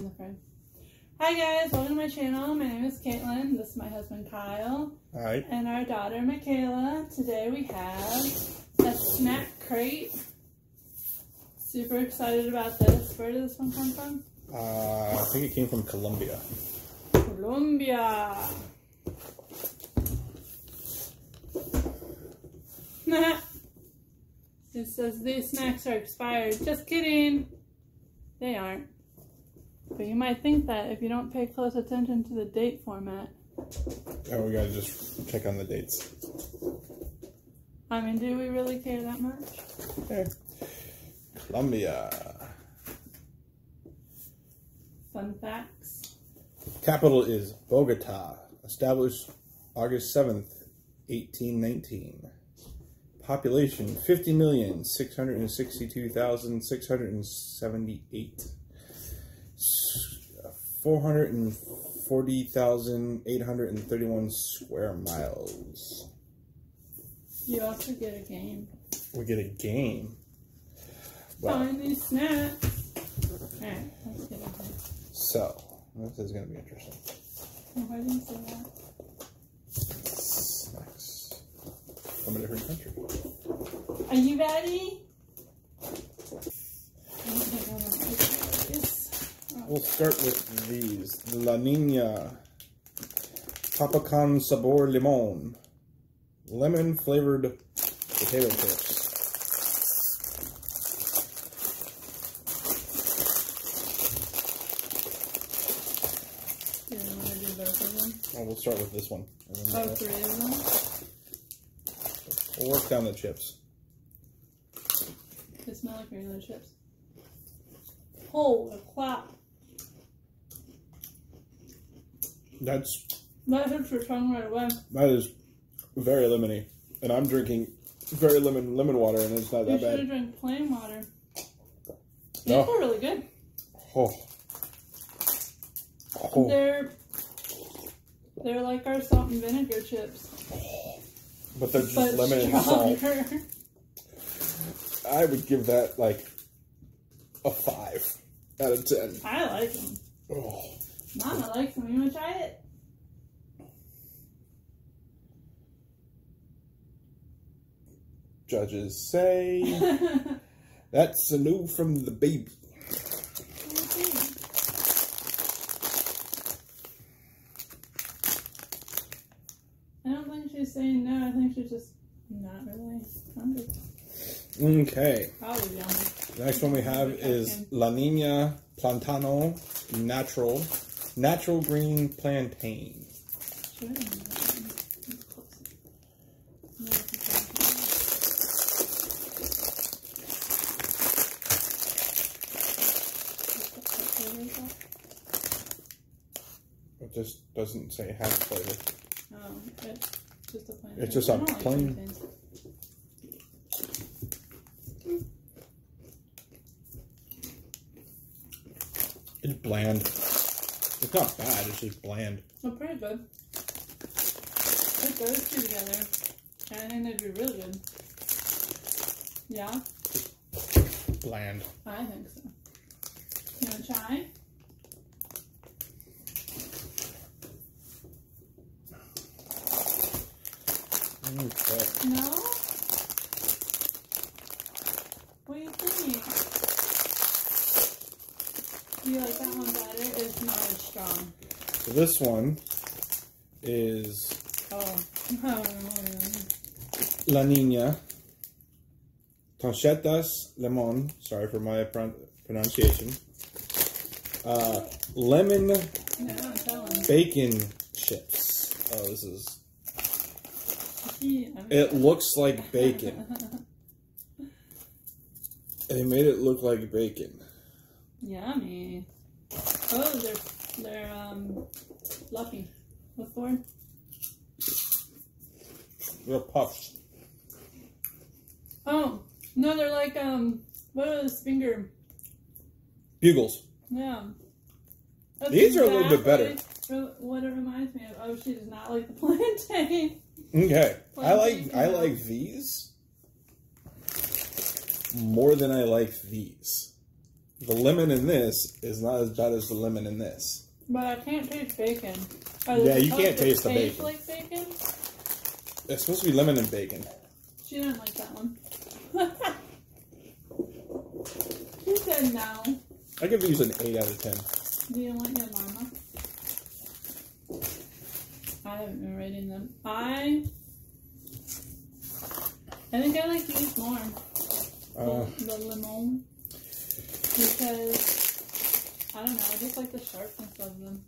Hi guys, welcome to my channel. My name is Caitlin. This is my husband Kyle. Hi. And our daughter Michaela. Today we have a snack crate. Super excited about this. Where did this one come from? Uh, I think it came from Colombia. Colombia. it says these snacks are expired. Just kidding. They aren't. But you might think that if you don't pay close attention to the date format. Oh, we gotta just check on the dates. I mean, do we really care that much? Okay. Colombia. Fun facts. Capital is Bogota. Established August 7th, 1819. Population 50,662,678. 440,831 square miles. You also get a game. We get a game. Wow. Find these snacks. Alright, let's get it. So, this is going to be interesting. Oh, why didn't you say that? Snacks from a different country. Are you ready? I don't think I want to this. Oh, We'll start with these. La Nina Papacan Sabor Limon. Lemon flavored potato chips. do you want to do both of them? Oh, well, start with this one. Oh, we'll- three of them? We'll work down the chips. They smell like regular chips. Holy crap. That's That hits your tongue right away. that is very lemony, and I'm drinking very lemon lemon water, and it's not that bad. You should have drank plain water. These No. are really good. Oh. Oh. They're they're like our salt and vinegar chips, But they're just but lemon and salt. I would give that like a five out of ten. I like them. Oh. Mama likes them. You want to try it? Judges say that's a no from the baby. I don't think she's saying no. I think she's just not really hungry. Okay. The next one we have is La Nina Plantano Natural Natural Green Plantain. Sure. It's close. No, it's okay. It just doesn't say half flavor. Oh, it's just a plain. It's just a like oh, plain-. It's bland. It's not bad, it's just bland. They're pretty good. Put those two together, and I think they'd be really good. Yeah, Bland. I think so. You wanna try? Okay. No? What do you think? Do you like that one better? It's not as strong. So this one is Oh. La Nina Tonchetas Lemon. Sorry for my pron- pronunciation. Uh, lemon no, bacon chips. Oh, this is. It looks like bacon. They made it look like bacon. Yummy. Oh, they're they're um fluffy. What for? They're puffs. Oh no, they're like um what are those finger? Bugles. Yeah. That's These are a little bit better. What it reminds me of. Oh, she does not like the plantain. Okay. I like I like these more than I like these. the lemon in this is not as bad as the lemon in this. But I can't taste bacon. yeah, you can't taste the bacon. like bacon? It's supposed to be lemon and bacon. She didn't like that one. she said no. I give these an 8 out of 10. Do you like your mama? I haven't been rating them. I I think I like these more. Uh, the, the lemon. Because I don't know, I just like the sharpness of them.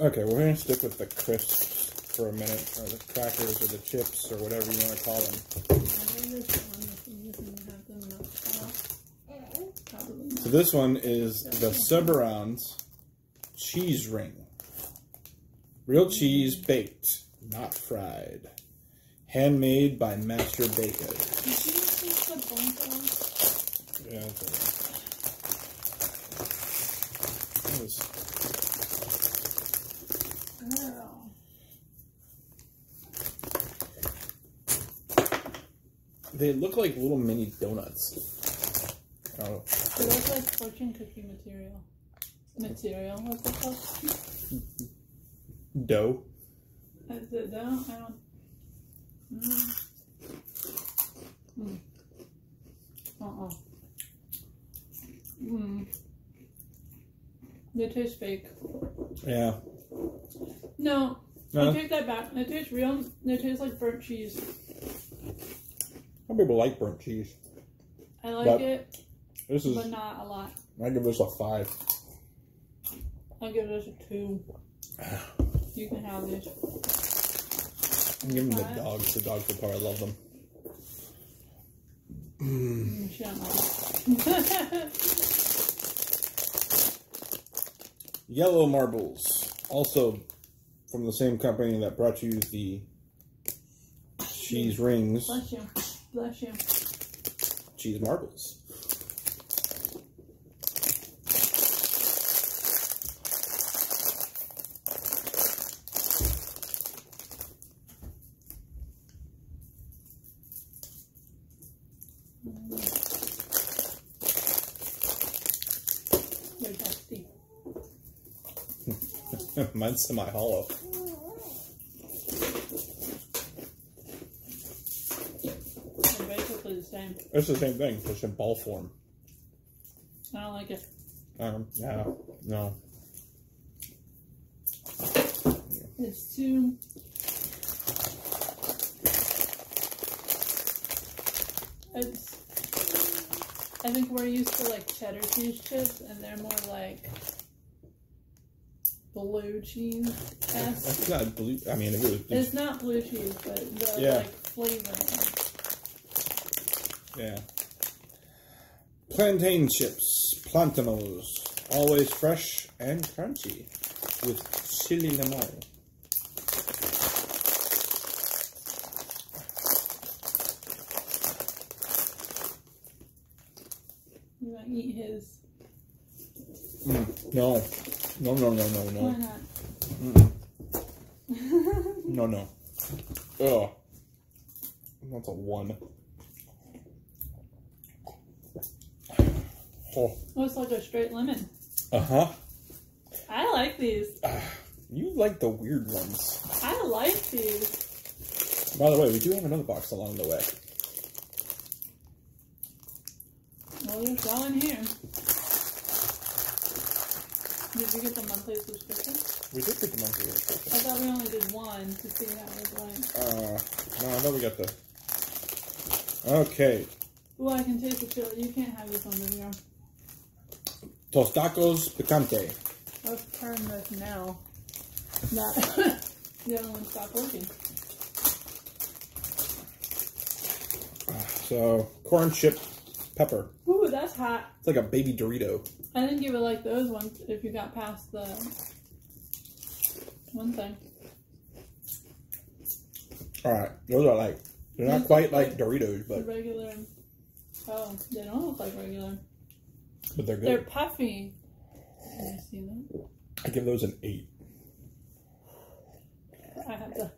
okay, we're going to stick with the crisps for a minute, or the crackers, or the chips, or whatever you want to call them. I think this one if you can have them in the top. Probably not. So this one is the Subarons cheese ring. Real cheese baked, not fried. Handmade by Master Baker. Did you taste the bunko? Yeah, that's all right. Was- Girl. they look like little mini donuts. Oh, It looks like fortune cookie material. Material, what's it called? Dough. Is it dough? I don't. Mm. Mm. Uh-uh. Mm. They taste fake. Yeah. No, No? I take that back. They taste real. They taste like burnt cheese. Some people like burnt cheese. I like But- it, This is, but not a lot. I give this a five. I'll give this a two. You can have these. I'm giving them the dogs. The dogs would probably love them. Mm, She don't like it. Yellow marbles, also from the same company that brought you the cheese rings, Bless you. Bless you. cheese marbles. They're dusty. Mine's semi hollow. Basically the same. It's the same thing, just in ball form. I don't like it. Um, yeah, no. It's too. It's. I think we're used to like cheddar cheese chips, and they're more like blue cheese. It's not blue. I mean, it was, It's not blue cheese, but the Yeah. like flavor. yeah. Plantain chips, plantanos, always fresh and crunchy, with chili limon. You might eat his. Mm, no, no, no, no, no, no. Why no, not? no, no. Ugh. That's a one. Oh, Looks like a straight lemon. uh huh. I like these. You like the weird ones. I like these. By the way, we do have another box along the way. Well, there's one in here. Did you get the monthly subscription? We did get the monthly subscription. I thought we only did one to see how it was like. Uh, no, I thought we got the. Okay, Well, I can taste the chili. You can't have this on video. Tostacos Picante. Let's turn this now. Not the other one stopped working. So, corn chip pepper. Ooh, that's hot. It's like a baby Dorito. I think you would like those ones if you got past the one thing. Alright, those are like, they're not quite like Doritos, but, regular. Oh, they don't look like regular. but they're good. They're puffy. Can you see that? I give those an 8. I have to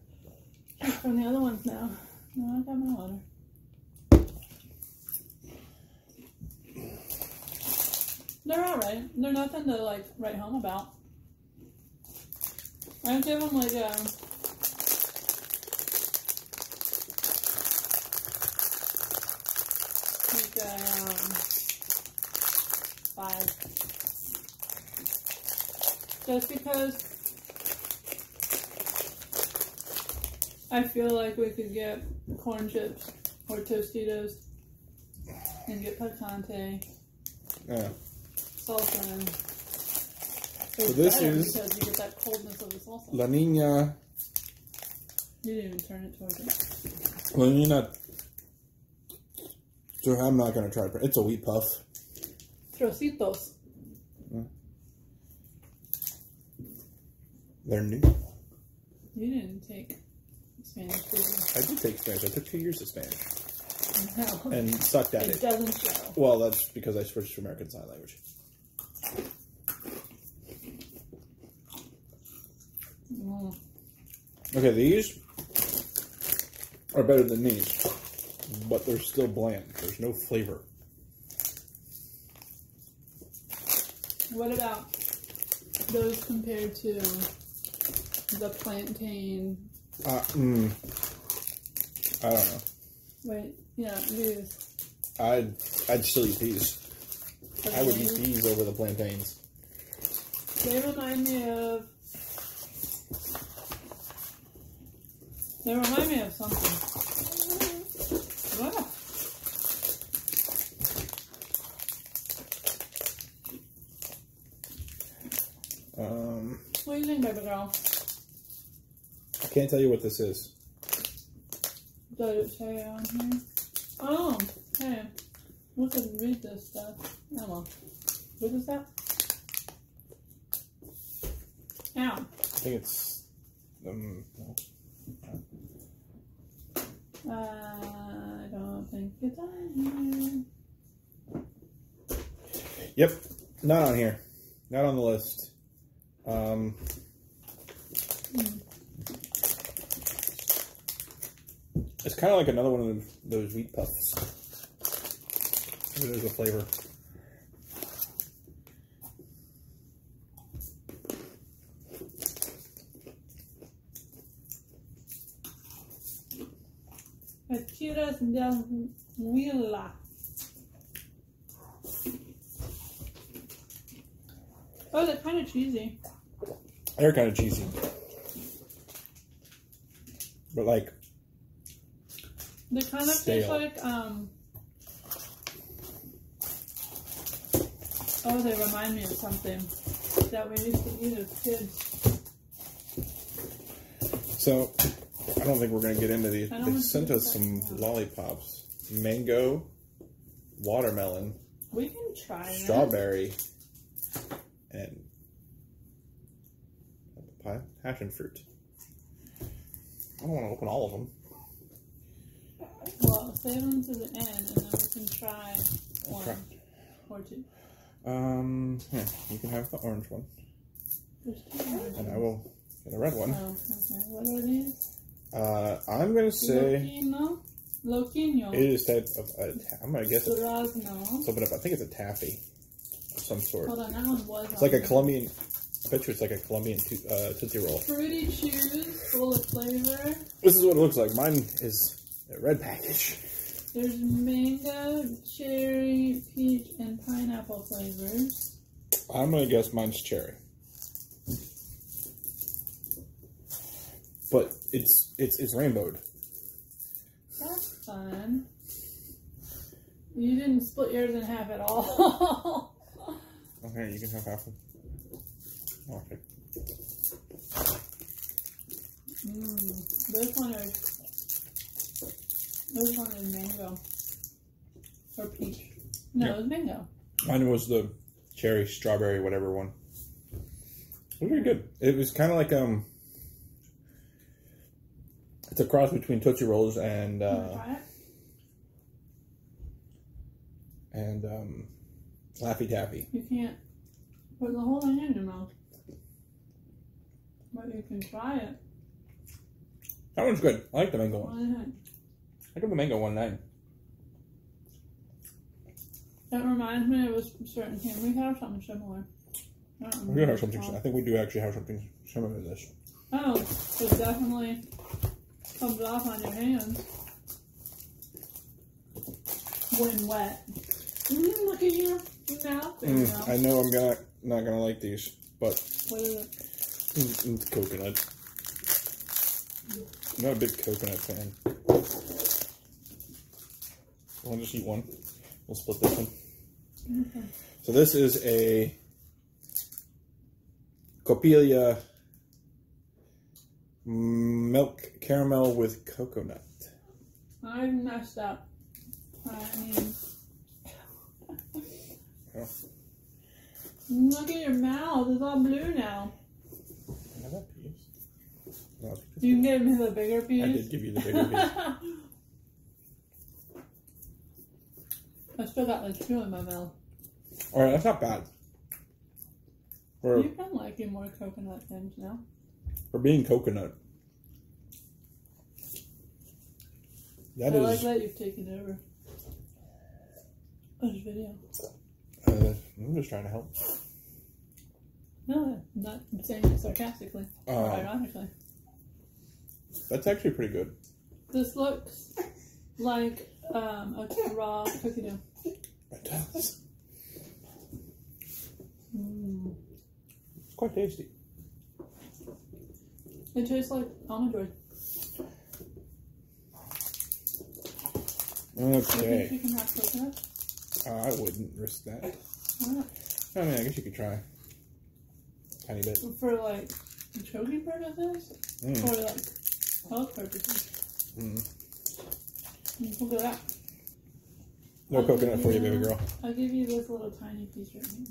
check from the other ones now. No, I got my water. They're alright. They're nothing to like write home about. I'd give them like a like a um, five. Just because I feel like we could get corn chips or Tostitos and get picante Yeah. Salsa and So this is- because you get that coldness of the salsa. La Nina. You didn't even turn it towards it. La Nina. So I'm not gonna try. to- It's a wheat puff. Trocitos. Mm. They're new. You didn't take Spanish, did I did take Spanish. I took two years of Spanish? No. and sucked at It it. doesn't show. Well, that's because I switched to American Sign Language. Mm. Okay, these are better than these, but they're still bland. There's no flavor. What about those compared to the plantain? Uh, mm, I don't know. Wait, yeah, these. I'd I'd still eat these. I would eat These. over the plantains. They remind me of. They remind me of something. Wow. Um, What do you think, baby girl? I can't tell you what this is. Does it say on here? Oh, hey. We can read this stuff. Oh well. What is that? Ow. I think it's um, Uh, I don't think it's on here. Yep, not on here, not on the list. Um, it's kind of like another one of those wheat puffs. There's a flavor. Achiras del Huila. Oh, they're kind of cheesy. They're kind of cheesy, but like They kind of Stale. taste like um. Oh, they remind me of something that we used to eat as kids. so. I don't think we're gonna get into these. They sent us some lollipops: mango, watermelon, We can try strawberry, and pie, passion fruit. I don't want to open all of them. Well, save them to the end, and then we can try one try. or two. Um, here, you can have the orange one, There's two orange and I will get a red one. Oh, okay. What are these? Uh, I'm gonna say Loquino? Loquino. it is type of. A, I'm gonna guess Durazno. open up. I think it's a taffy of some sort. Hold on, that one was It's like on a. Colombian. I bet you it's like a Colombian to, uh, tootsie roll. Fruity chews, full of flavor. This is what it looks like. Mine is a red package. There's mango, cherry, peach, and pineapple flavors. I'm gonna guess mine's cherry. But it's it's it's rainbowed. That's fun. You didn't split yours in half at all. Okay, you can have half of. Okay. mm, this one is. This one is mango. Or peach. No, Yeah. it's mango. Mine was the cherry, strawberry, whatever one. It was very good. It was kind of like um. It's a cross between Tootsie Rolls and uh, and um, Laffy Taffy. You can't put the whole thing in your mouth. But you can try it. That one's good. I like the mango one. I give the mango one nine. That reminds me of a certain thing. We have something similar. I We do have something. I think we do actually have something similar to this. Oh, it definitely comes off on your hands when wet. Mm, look at your mouth Mm, now. I know I'm gonna not gonna like these, but What is it? mm, it's coconut. I'm not a big coconut fan. I'll just eat one. We'll split this one. Okay. So this is a Copelia milk caramel with coconut. I messed up. I mean, Oh. look at your mouth. It's all blue now. I have that piece. You can give me the bigger piece. I did give you the bigger piece. I still got like two in my mouth. All right, that's not bad. You've been liking more coconut things now. For being coconut, that I is. like that you've taken over this video. uh, I'm just trying to help. No, I'm not saying it sarcastically or Uh, ironically. that's actually pretty good. This looks like um, a raw cookie dough. It does. Mm. It's quite tasty. It tastes like almond joy. Do you think Okay, you can have coconut? uh, I wouldn't risk that. Why not? I mean, I guess you could try. Tiny bit. For like the choking purposes Mm. or like health purposes? Mm. Look at that. No I'll coconut for you, baby girl. I'll give you this little tiny piece right here.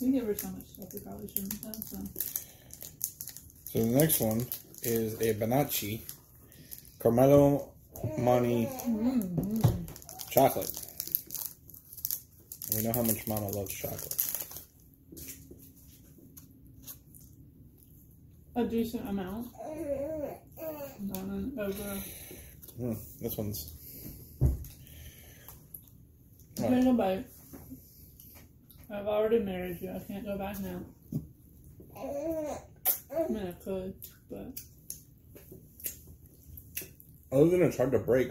We give her so much stuff we probably shouldn't have, so. So the next one is a Banacci Carmelo Money Mm-hmm. chocolate. We know how much Mama loves chocolate. A decent amount. Not an over. Mm, this one's Take a bite. I've already married you. I can't go back now. I mean, I could, but other than it's hard to break.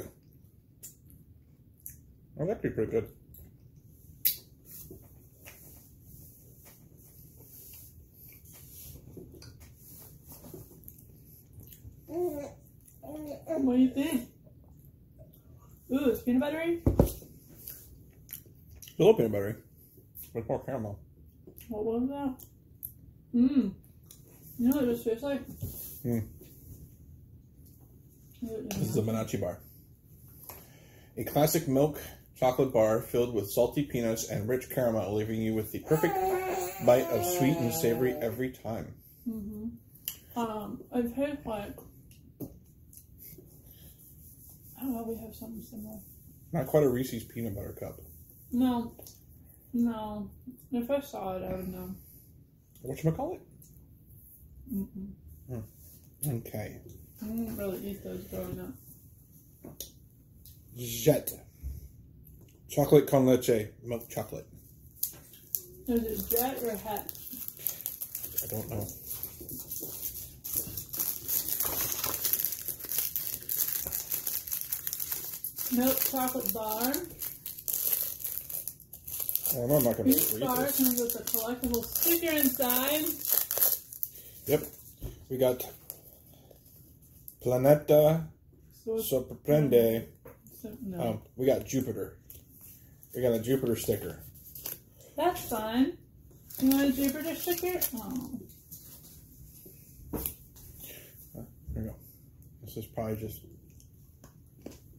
Oh, That's actually pretty good. what do you think? Ooh, it's peanut buttery? It's a little peanut buttery. With more caramel. What was that? Mmm. You know what it just tastes like? Hmm. It- This is a Menacci bar. A classic milk chocolate bar filled with salty peanuts and rich caramel, leaving you with the perfect bite of sweet and savory every time. Mhm. Um, it tastes like. I don't know, we have something similar. Not quite a Reese's peanut butter cup. No, no. If I saw it, I would know. Whatchamacallit? Mm-mm. Okay. I didn't really eat those growing up. Jet. Chocolate con leche. Milk chocolate. Is it jet or het? I don't know. Milk chocolate bar. Oh, I'm not going to read bar this. comes with a collectible sticker inside. Yep. We got Planeta So, Sorprende. so no. Um, we got Jupiter. We got a Jupiter sticker. That's fun. You want a Jupiter sticker? Oh. There we go. This is probably just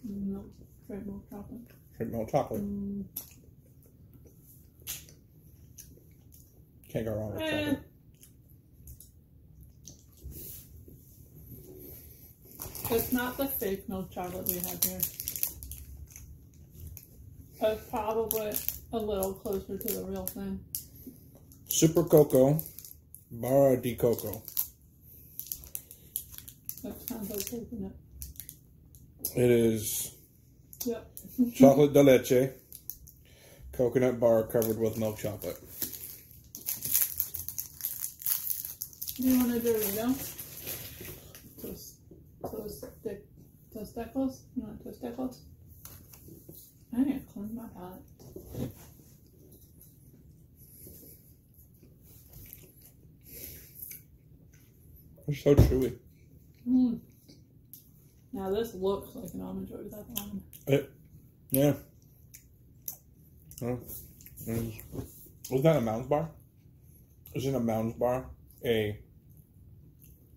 No. Straight milk chocolate. straight milk chocolate. Mm. Can't go wrong with Eh. chocolate. It's not the fake milk chocolate we have here. It's probably a little closer to the real thing. Super Cocoa, Barra di Coco. That sounds like coconut. It is Yep. chocolate de leche, coconut bar covered with milk chocolate. Do you want to do a Dorito? Toast, toast, stick, Tostacos? You want Tostacos? I need to clean my palate. It's so chewy. Mm. Now this looks like an almond joy without the almond. Yeah. Oh. Mm. Was that a Mounds bar? Isn't a Mounds bar a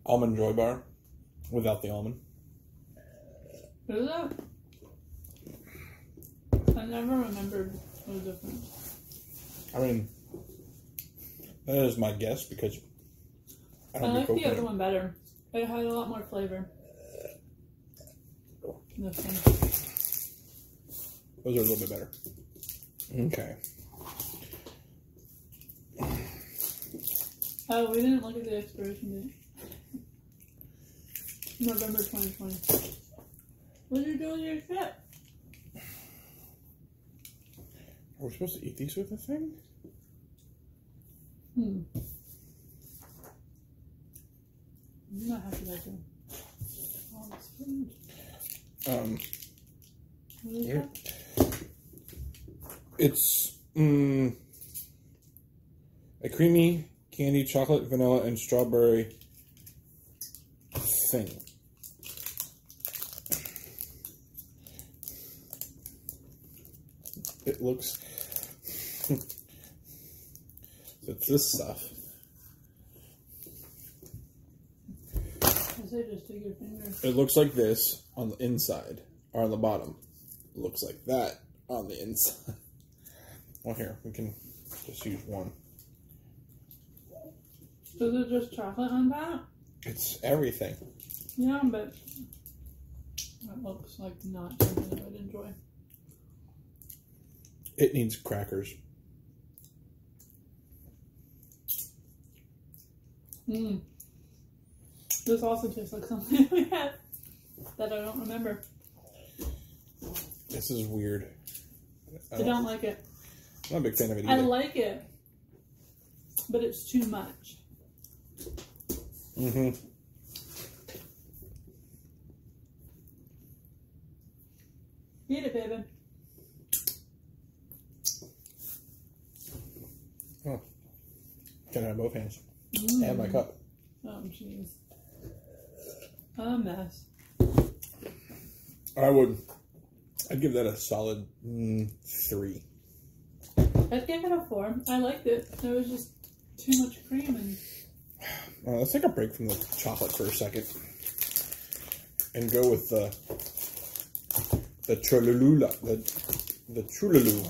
almond joy bar without the almond? Is it? I never remembered the difference. I mean, that is my guess because I I don't like the other one better. It had a lot more flavor. This one. Those are a little bit better. Okay. Oh, we didn't look at the expiration date. November 2020. What did you do with your shit? Are we supposed to eat these with the thing? Hmm. I'm not happy about that. It's. Um, What is Yeah. it's mm, a creamy candy, chocolate, vanilla, and strawberry thing. It looks. it's this stuff. I say just take your finger. It looks like this on the inside, or on the bottom. It looks like that on the inside. Well, here, we can just use one. Is it just chocolate on that? It's everything. Yeah, but that looks like not something I would enjoy. It needs crackers. Mm. This also tastes like something we had that I don't remember. This is weird. I I don't, don't like it. I'm not a big fan of it I like it, but it's too much. mm-hmm. Eat it, baby. Can I have both hands? Mm. And my cup. Oh, jeez. A mess. I would. I'd give that a solid mm, three. I'd give it a four. I liked it. There was just too much cream and Uh, let's take a break from the chocolate for a second, and go with the the Cholula, the the Chululu,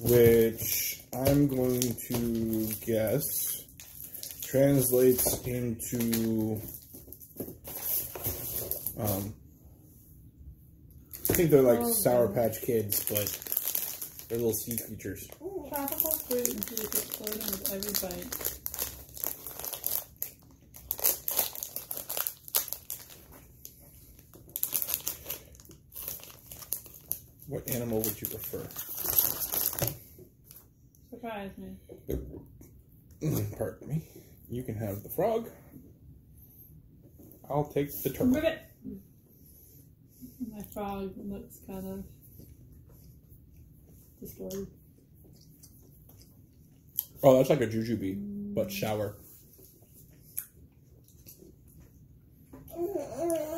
which I'm going to guess translates into. Um, I think they're like Oh, Sour no. Patch Kids, but they're little sea creatures. tropical fruit and juice exploding with every bite. What animal would you prefer? Surprise me. Pardon me. You can have the frog. I'll take the turtle. Ribbit! My frog looks kind of distorted. Oh, that's like a jujube, but mm. sour.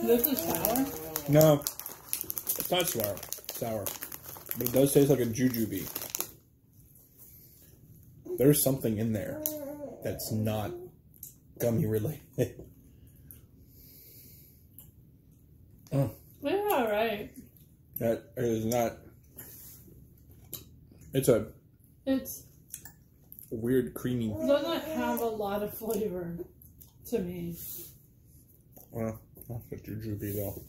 This is sour. No, it's not sour. Sour, but it does taste like a jujube. There's something in there that's not gummy related. oh, It's alright. that is not. It's a It's weird creamy. doesn't have a lot of flavor to me. Well, that's a jujube though.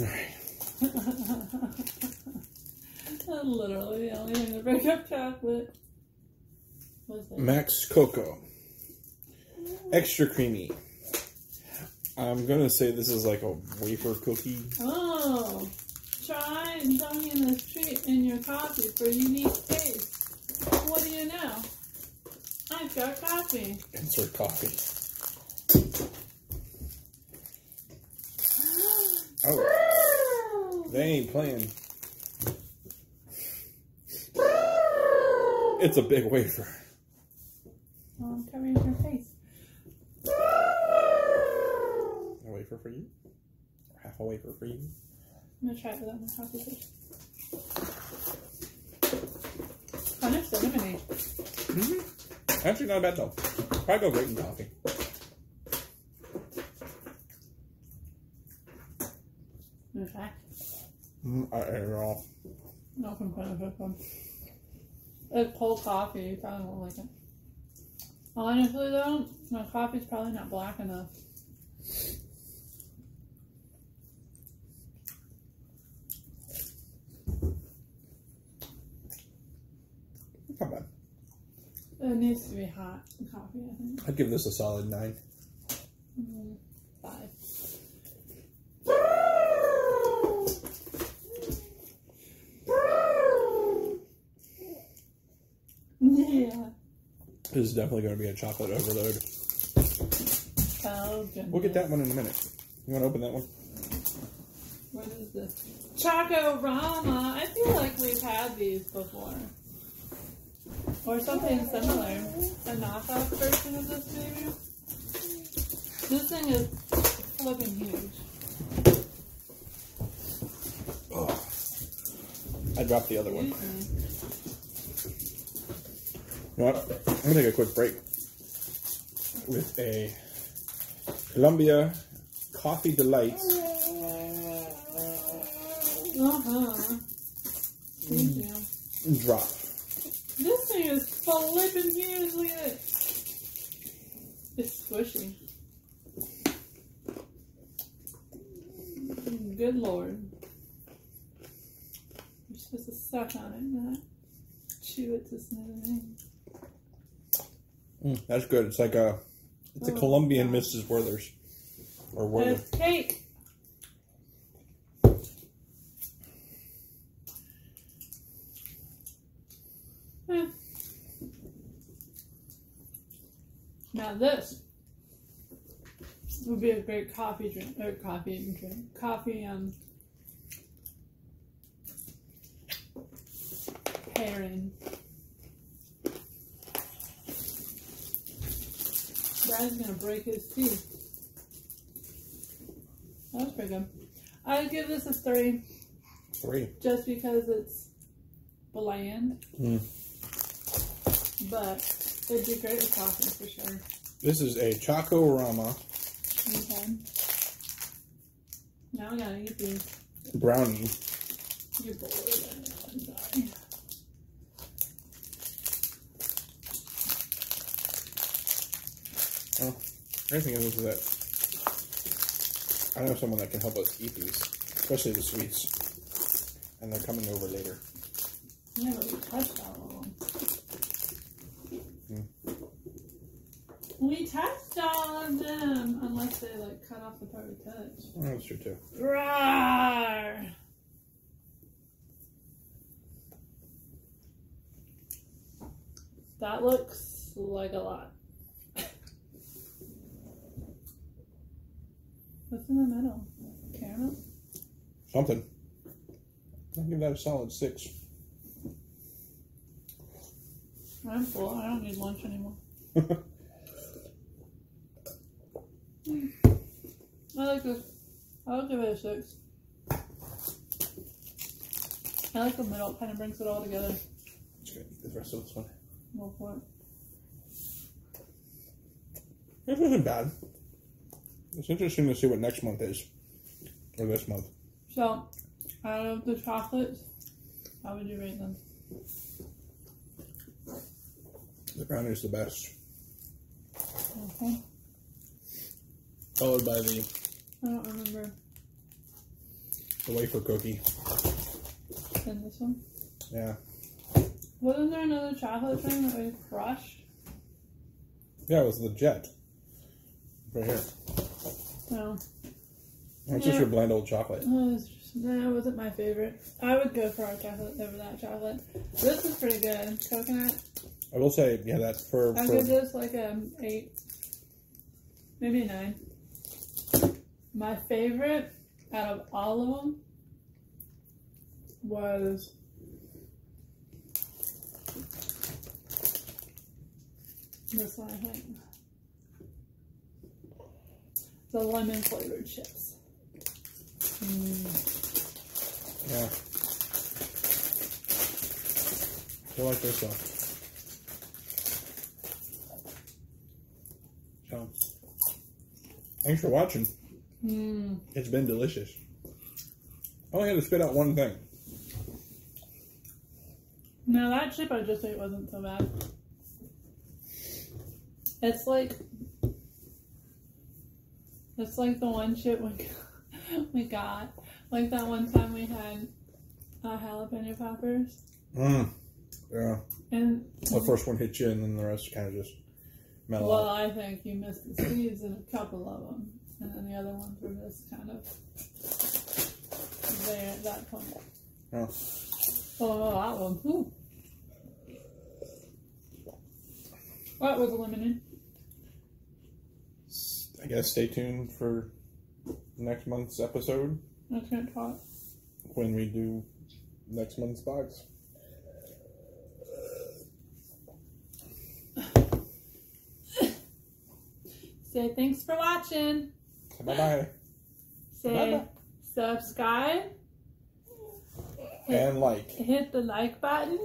Alright. Literally the only thing to break up chocolate. What's that? Max Cocoa. Extra creamy. I'm gonna say this is like a wafer cookie. Oh, try indulging this treat in your coffee for unique taste. What do you know? I've got coffee. Insert coffee. Oh, they ain't playing. It's a big wafer. Oh, I'm covering her face. A wafer for you? Or half a wafer for you? I'm gonna try it without my coffee first. Kind of cinnamony. Mm-hmm. Actually, not bad though. Probably go great in coffee. Fact, Mm, I, I don't know. no complaint with them. It's cold coffee, you probably won't like it. Honestly though, my coffee's probably not black enough. Not bad. It needs to be hot coffee, I think. I'd give this a solid nine. Mm, Five. Yeah. This is definitely going to be a chocolate overload. Oh. We'll get that one in a minute. You want to open that one? What is this? Chocoramo. I feel like we've had these before. Or something similar. A knockoff version of this maybe. This thing is flipping huge. Oh. I dropped the other one. Me. You know what? I'm to take a quick break with a Colombia Coffee Delight Uh-huh. Thank you. drop. Thing is flipping huge. Look at it. It's squishy. Good lord. You're supposed to suck on it, not chew it to smithereens. Mm, that's good. It's like a it's a Oh, Colombian. Mrs. Werther's or Werther. Cake. Eh. Now this would be a great coffee drink or coffee drink. Coffee um pairing. Dad's gonna break his teeth. That was pretty good. I'd give this a three Three. just because it's bland, Mm. but it'd be great with coffee for sure. This is a Chocoramo Okay. Now I gotta eat these. brownie. You're bored. Oh, I know, I'm sorry. Oh, everything is that I know someone that can help us eat these, especially the sweets, and they're coming over later. Yeah, but we touched all of them. We touched all of them, unless they like cut off the part we touched. Oh, that's true too. Roar! That looks like a lot. What's in the middle? Caramel? Something. I'll give that a solid six. I'm full. I don't need lunch anymore. I like this. I'll give it a six. I like the middle. Kind of brings it all together. Just gonna eat the rest of this one. Go for it. This isn't bad. It's interesting to see what next month is, or this month. So, out of the chocolates, how would you rate them? The brownie's is the best, Okay. followed by the I don't remember the wafer cookie. in this one. Yeah. Wasn't there another chocolate thing that we crushed? Yeah, it was the jet. Right here. No. That's Yeah. just your bland old chocolate. That was just, that wasn't my favorite. I would go for our chocolate over that chocolate. This is pretty good. Coconut. I will say, yeah, that's for, I'll for give this like a eight, maybe a nine. My favorite out of all of them was this one. I think the lemon flavored chips. Mm. yeah. I like this one. So, thanks for watching. Mm. It's been delicious. I only had to spit out one thing. No, that chip I just ate wasn't so bad. It's like it's like the one chip we we got. Like that one time we had uh, jalapeno poppers, Mm. Yeah. and The first one hit you, and then the rest kind of just mellow well, out. I think you missed the seeds in a couple of them, and then the other ones were just kind of there at that point. Yeah. Oh, that one. Ooh. That was a lemonade. I guess stay tuned for next month's episode That's gonna talk. when we do next month's box. Say thanks for watching. Bye bye. Say Bye-bye. subscribe. Hit, And like. hit the like button.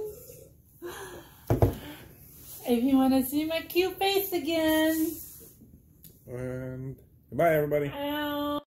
If you want to see my cute face again. And goodbye, everybody. Ow.